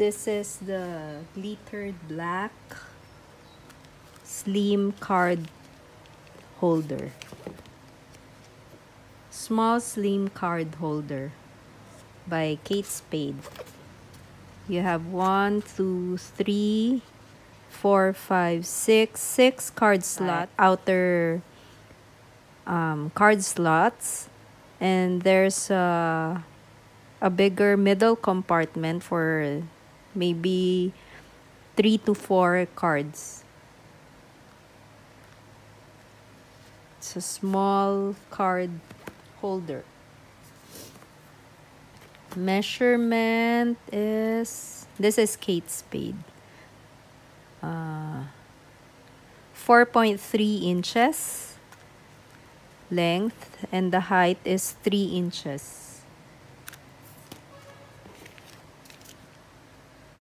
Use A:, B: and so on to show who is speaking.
A: This is the glittered black slim card holder. Small slim card holder by Kate Spade. You have one, two, three, four, five, six, six card slot outer um, card slots, and there's a a bigger middle compartment for maybe three to four cards. It's a small card holder. Measurement is, this is Kate Spade. Uh, 4.3 inches length and the height is 3 inches.